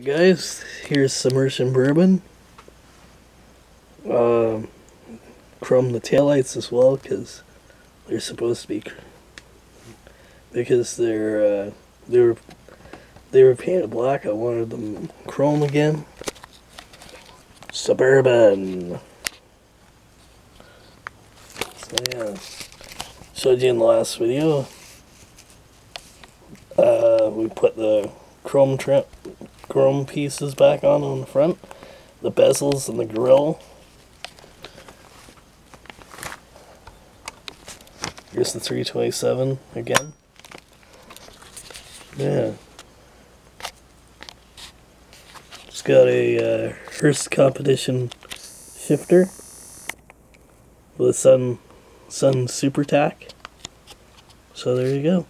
Alright guys, here's Submersible Suburban. Um, chrome the taillights as well because they're supposed to be because they're uh, they were they were painted black. I wanted them chrome again. Suburban. So yeah, showed you in the last video. Uh, we put the chrome trim, chrome pieces back on on the front, the bezels and the grill. Here's the 327 again. Yeah. It's got a uh, Hurst competition shifter with a Sun Sun Super Tach. So there you go.